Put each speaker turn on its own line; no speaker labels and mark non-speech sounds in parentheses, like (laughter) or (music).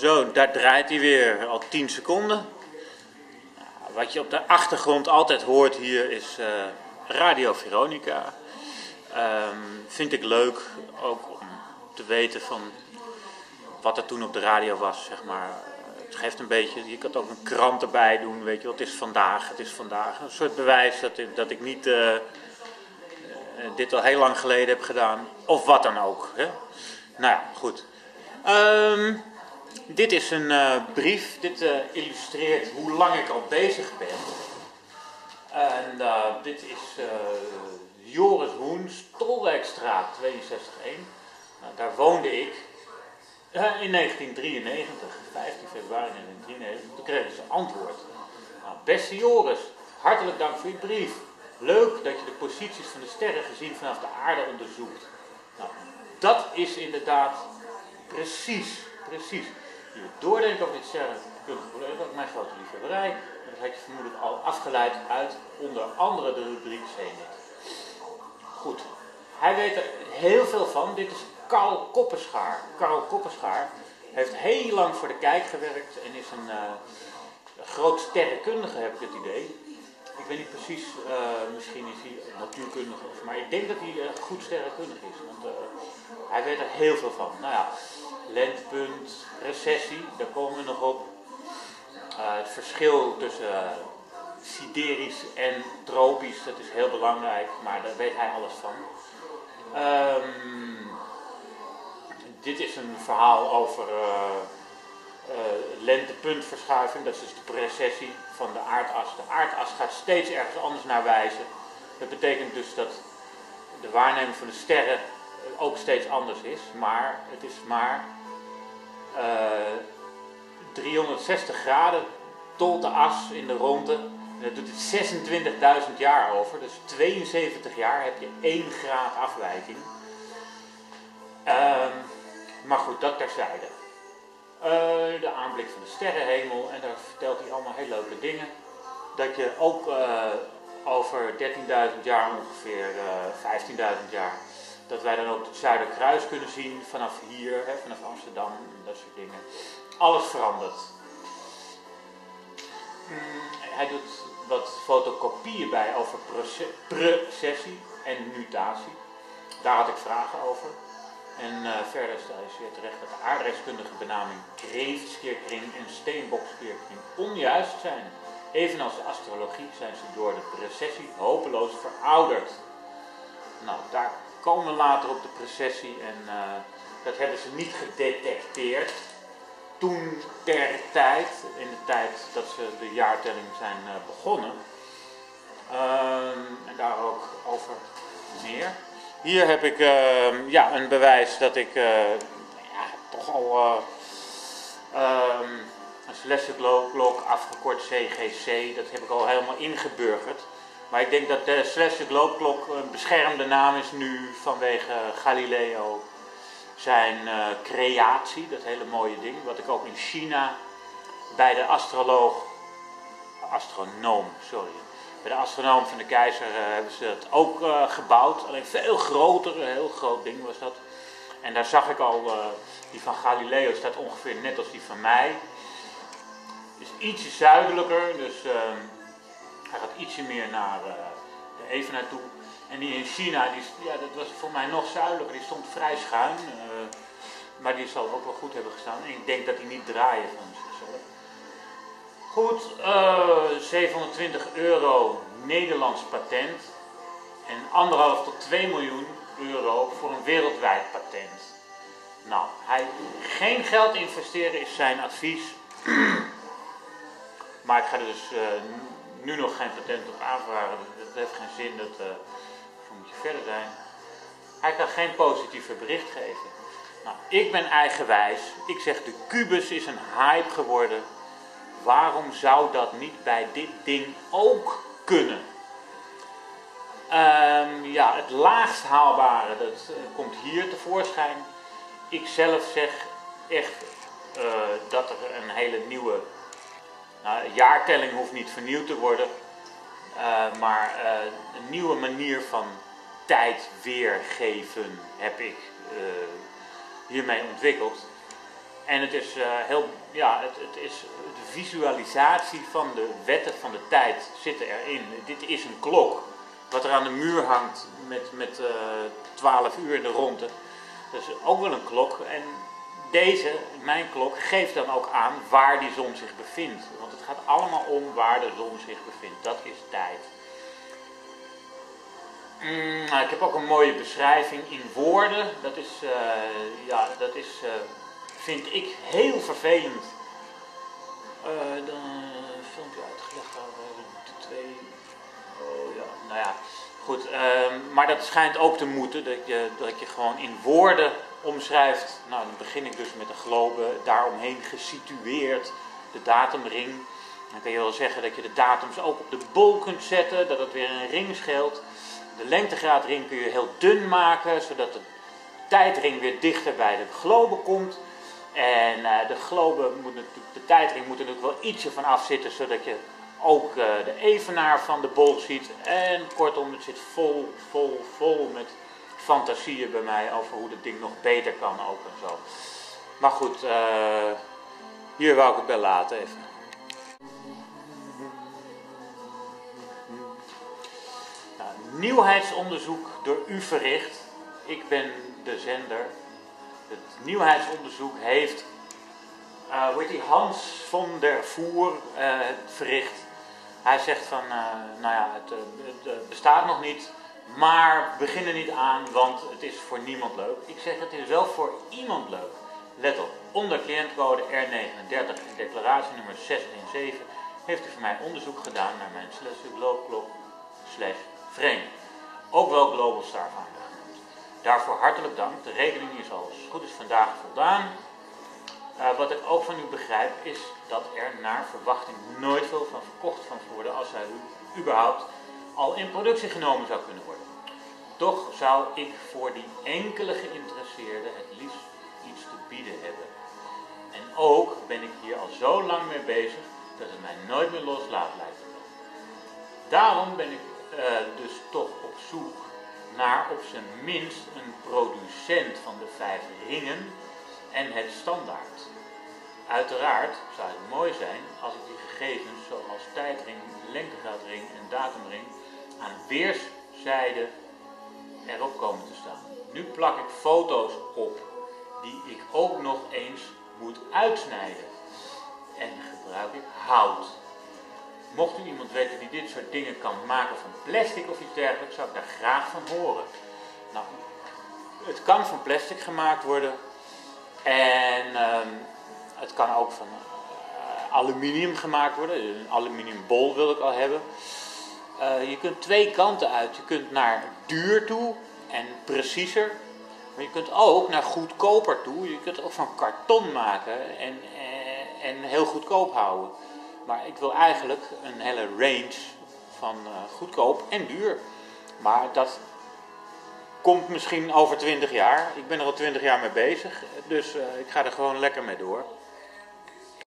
Zo, daar draait hij weer al 10 seconden. Nou, Wat je op de achtergrond altijd hoort hier is eh, Radio Veronica. Ehm, vind ik leuk, ook om te weten van wat er toen op de radio was, zeg maar. Het geeft een beetje, je kan ook een krant erbij doen, weet je wel. Het is vandaag, het is vandaag. Een soort bewijs dat ik, dat ik niet eh, eh, dit al heel lang geleden heb gedaan. Of wat dan ook. Hè? Nou ja, goed. Ehm, dit is een eh, brief. Dit eh, illustreert hoe lang ik al bezig ben. En eh, dit is Joris Hoens, Tolwijkstraat 62-1. Nou, daar woonde ik in 1993, 15 februari 1993. Toen kregen ze antwoord. Nou, beste Joris, hartelijk dank voor je brief. Leuk dat je de posities van de sterren gezien vanaf de aarde onderzoekt. Nou, dat is inderdaad precies, precies. Je doordenken over dit sterrenkundige probleem, dat is mijn grote liefhebberij. Dat had je vermoedelijk al afgeleid uit onder andere de rubriek Zenit. Goed, hij weet er heel veel van. Dit is Karl Koppenschaar. Karl Koppenschaar heeft heel lang voor de kijk gewerkt en is een eh, groot sterrenkundige, heb ik het idee. Ik weet niet precies, eh, misschien is hij natuurkundige, maar ik denk dat hij eh, goed sterrenkundig is. Want hij weet er heel veel van. Nou ja, lentpunt, recessie, daar komen we nog op. Eh, het verschil tussen eh, siderisch en tropisch, dat is heel belangrijk, maar daar weet hij alles van. Ehm, dit is een verhaal over eh, lentepuntverschuiving, dat is dus de precessie van de aardas. De aardas gaat steeds ergens anders naar wijzen. Dat betekent dus dat de waarneming van de sterren ook steeds anders is, maar het is maar 360 graden tolt de as in de ronde. En dat doet het 26.000 jaar over, dus 72 jaar heb je 1 graad afwijking. Ehm, maar goed, dat terzijde. Eh, de aanblik van de sterrenhemel en daar vertelt hij allemaal hele leuke dingen. Dat je ook eh, over 13.000 jaar ongeveer, eh 15.000 jaar, dat wij dan ook het Zuiderkruis kunnen zien vanaf hier, hè, vanaf Amsterdam, dat soort dingen. Alles verandert. Mm, hij doet wat fotocopieën bij over precessie en mutatie. Daar had ik vragen over. En eh, verder stel je zeer terecht dat de aardrijkskundige benaming kreeftspierkring en steenbokspierkring onjuist zijn. Evenals de astrologie zijn ze door de precessie hopeloos verouderd. Nou, daar komen later op de precessie en eh, dat hebben ze niet gedetecteerd. Toen ter tijd, in de tijd dat ze de jaartelling zijn eh, begonnen. Ehm, en daar ook over meer. Hier heb ik ehm, ja, een bewijs dat ik eh, ja, toch al ehm, een Celestial Clock, afgekort CGC, dat heb ik al helemaal ingeburgerd. Maar ik denk dat de Celestial Globe Clock een beschermde naam is nu vanwege Galileo zijn eh, creatie, dat hele mooie ding, wat ik ook in China bij de astroloog, astronoom, sorry, bij de astronoom van de keizer eh, hebben ze dat ook eh, gebouwd, alleen veel groter, een heel groot ding was dat. En daar zag ik al, die van Galileo staat ongeveer net als die van mij. Is ietsje zuidelijker, dus ehm, hij gaat ietsje meer naar eh, de Evenaar toe. En die in China, die, ja, dat was voor mij nog zuidelijker, die stond vrij schuin. eh, maar die zal ook wel goed hebben gestaan. En ik denk dat hij niet draaien van zichzelf. Goed, eh 720 euro Nederlands patent. En anderhalf tot 2 miljoen euro voor een wereldwijd patent. Nou, hij, geen geld investeren is zijn advies. (clears throat) maar ik ga dus nu nog geen patent op aanvragen. Dat, dat heeft geen zin, dat, eh, daarvoor moet je verder zijn. Hij kan geen positieve bericht geven. Nou, ik ben eigenwijs. Ik zeg de kubus is een hype geworden. Waarom zou dat niet bij dit ding ook kunnen? Ehm, ja, het laagst haalbare, dat eh, komt hier tevoorschijn. Ik zelf zeg echt eh, dat er een hele nieuwe nou, jaartelling hoeft niet vernieuwd te worden, eh, maar eh, een nieuwe manier van tijd weergeven heb ik eh, hiermee ontwikkeld. En het is, heel, ja, het, het is de visualisatie van de wetten van de tijd zitten erin. Dit is een klok. Wat er aan de muur hangt met, met 12 uur in de ronde. Dat is ook wel een klok. En deze, mijn klok, geeft dan ook aan waar die zon zich bevindt. Want het gaat allemaal om waar de zon zich bevindt. Dat is tijd. Mm, nou, ik heb ook een mooie beschrijving in woorden. Dat is, uh, ja, dat is uh, vind ik heel vervelend. Uh, dan een filmpje uitgelegd over twee. Oh ja, nou ja. Goed, maar dat schijnt ook te moeten, dat je, dat je gewoon in woorden omschrijft. Nou, dan begin ik dus met de globe, daaromheen gesitueerd, de datumring. Dan kun je wel zeggen dat je de datums ook op de bol kunt zetten, dat het weer een ring scheelt. De lengtegraadring kun je heel dun maken, zodat de tijdring weer dichter bij de globe komt. En uh, de globe moet natuurlijk, de tijdring moet er natuurlijk wel ietsje van afzitten, zodat je ook uh, de evenaar van de bol ziet. En kortom, het zit vol, vol, vol met fantasieën bij mij over hoe dit ding nog beter kan ook en zo. Maar goed, uh, hier wou ik het bij laten even. Nieuwheidsonderzoek door u verricht. Ik ben de zender. Het nieuwheidsonderzoek heeft uh, die, Hans van der Voer uh, verricht. Hij zegt van, nou ja, het, bestaat nog niet, maar begin er niet aan, want het is voor niemand leuk. Ik zeg, het is wel voor iemand leuk. Let op, onder cliëntcode R39 en declaratie nummer 617 heeft u voor mij onderzoek gedaan naar mijn slash globeklok slash frame. Ook wel Global Starfinder genoemd. Daarvoor hartelijk dank. De rekening is als goed is vandaag voldaan. Uh, wat ik ook van u begrijp is dat er naar verwachting nooit veel van verkocht van worden als hij überhaupt al in productie genomen zou kunnen worden. Toch zou ik voor die enkele geïnteresseerde het liefst iets te bieden hebben. En ook ben ik hier al zo lang mee bezig dat het mij nooit meer loslaat lijkt Daarom ben ik uh, dus toch op zoek naar op zijn minst een producent van de vijf ringen en het standaard. Uiteraard zou het mooi zijn als ik die gegevens zoals tijdring, lengtegraadring en datumring aan weerszijden erop komen te staan. Nu plak ik foto's op die ik ook nog eens moet uitsnijden. En gebruik ik hout. Mocht u iemand weten die dit soort dingen kan maken van plastic of iets dergelijks, zou ik daar graag van horen. Nou, het kan van plastic gemaakt worden. En um, het kan ook van uh, aluminium gemaakt worden. Een aluminiumbol wil ik al hebben. Uh, je kunt twee kanten uit. Je kunt naar duur toe en preciezer. Maar je kunt ook naar goedkoper toe. Je kunt ook van karton maken en, en, en heel goedkoop houden. Maar ik wil eigenlijk een hele range van uh, goedkoop en duur. Maar dat komt misschien over 20 jaar. Ik ben er al 20 jaar mee bezig. Dus ik ga er gewoon lekker mee door.